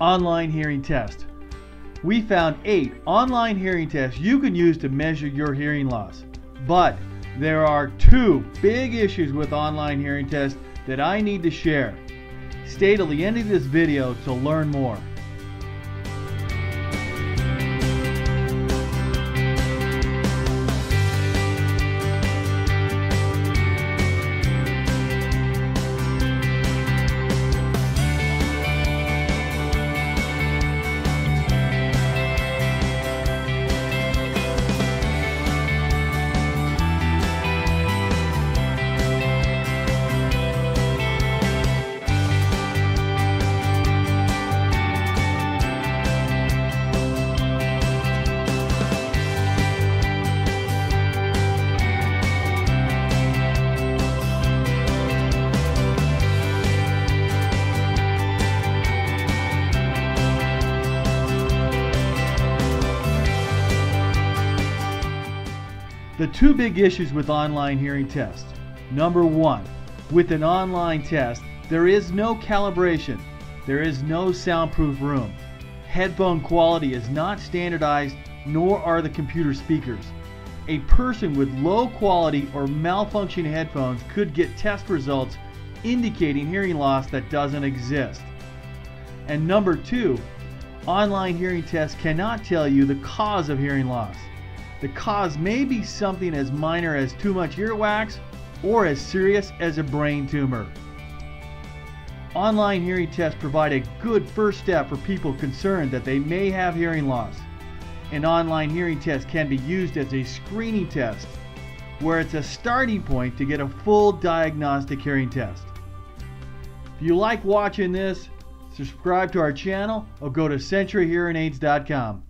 online hearing test. We found eight online hearing tests you can use to measure your hearing loss. But there are two big issues with online hearing tests that I need to share. Stay till the end of this video to learn more. The two big issues with online hearing tests. Number one, with an online test, there is no calibration. There is no soundproof room. Headphone quality is not standardized, nor are the computer speakers. A person with low quality or malfunctioning headphones could get test results indicating hearing loss that doesn't exist. And number two, online hearing tests cannot tell you the cause of hearing loss. The cause may be something as minor as too much earwax or as serious as a brain tumor. Online hearing tests provide a good first step for people concerned that they may have hearing loss. An online hearing test can be used as a screening test, where it's a starting point to get a full diagnostic hearing test. If you like watching this, subscribe to our channel or go to centuryhearingaids.com.